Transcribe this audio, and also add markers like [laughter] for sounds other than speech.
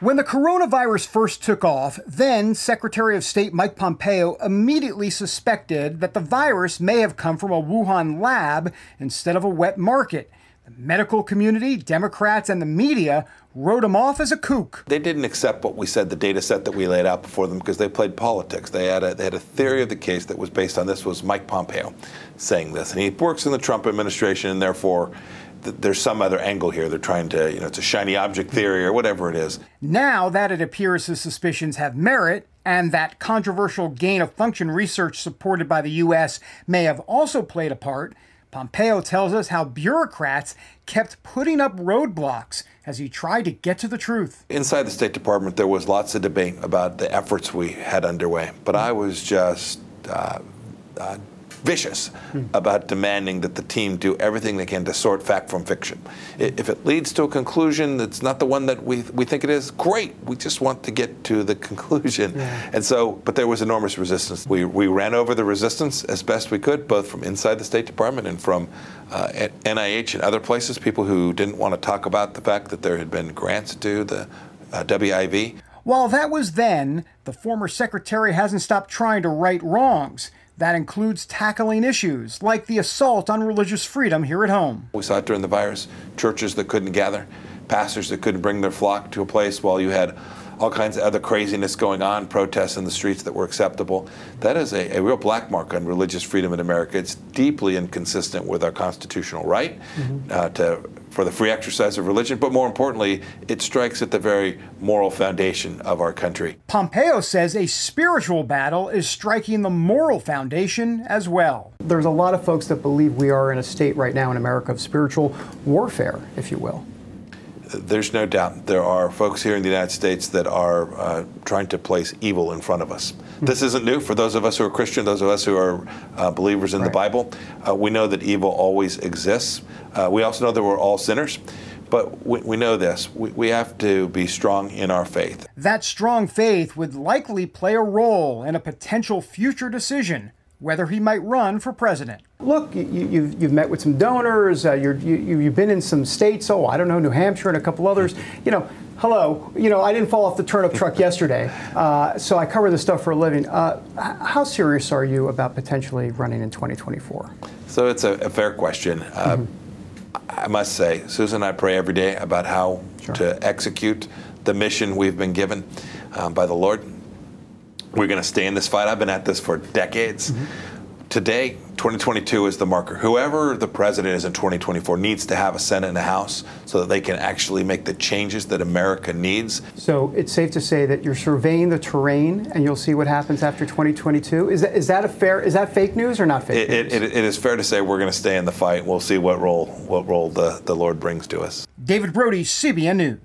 When the coronavirus first took off, then Secretary of State Mike Pompeo immediately suspected that the virus may have come from a Wuhan lab instead of a wet market. The medical community, Democrats, and the media wrote him off as a kook. They didn't accept what we said, the data set that we laid out before them, because they played politics. They had, a, they had a theory of the case that was based on this was Mike Pompeo saying this. And he works in the Trump administration, and therefore there's some other angle here. They're trying to, you know, it's a shiny object theory or whatever it is. Now that it appears his suspicions have merit, and that controversial gain of function research supported by the U.S. may have also played a part, Pompeo tells us how bureaucrats kept putting up roadblocks as he tried to get to the truth. Inside the State Department, there was lots of debate about the efforts we had underway, but I was just uh, uh, vicious hmm. about demanding that the team do everything they can to sort fact from fiction. If it leads to a conclusion that's not the one that we, we think it is, great. We just want to get to the [laughs] conclusion. Yeah. And so, but there was enormous resistance. We, we ran over the resistance as best we could, both from inside the State Department and from uh, NIH and other places, people who didn't want to talk about the fact that there had been grants to the uh, WIV. While that was then, the former secretary hasn't stopped trying to right wrongs. That includes tackling issues like the assault on religious freedom here at home. We saw it during the virus churches that couldn't gather, pastors that couldn't bring their flock to a place while you had all kinds of other craziness going on, protests in the streets that were acceptable. That is a, a real black mark on religious freedom in America. It's deeply inconsistent with our constitutional right mm-hmm. uh, to for the free exercise of religion, but more importantly, it strikes at the very moral foundation of our country. Pompeo says a spiritual battle is striking the moral foundation as well. There's a lot of folks that believe we are in a state right now in America of spiritual warfare, if you will. There's no doubt there are folks here in the United States that are uh, trying to place evil in front of us. Mm-hmm. This isn't new for those of us who are Christian, those of us who are uh, believers in right. the Bible. Uh, we know that evil always exists. Uh, we also know that we're all sinners. But we, we know this. We, we have to be strong in our faith. That strong faith would likely play a role in a potential future decision whether he might run for president. Look, you, have you've, you've met with some donors, uh, you you've been in some states, oh, I don't know, New Hampshire and a couple others. You know, hello, you know, I didn't fall off the turnip truck [laughs] yesterday, uh, so I cover this stuff for a living. Uh, how serious are you about potentially running in 2024? So it's a, a fair question. Uh, mm-hmm. I must say, Susan and I pray every day about how sure. to execute the mission we've been given um, by the Lord. We're going to stay in this fight. I've been at this for decades. Mm-hmm. Today, 2022 is the marker. Whoever the president is in 2024 needs to have a Senate and a House so that they can actually make the changes that America needs. So it's safe to say that you're surveying the terrain and you'll see what happens after 2022. Is that, is that a fair? Is that fake news or not fake it, news? It, it, it is fair to say we're going to stay in the fight. We'll see what role what role the, the Lord brings to us. David Brody, CBN News.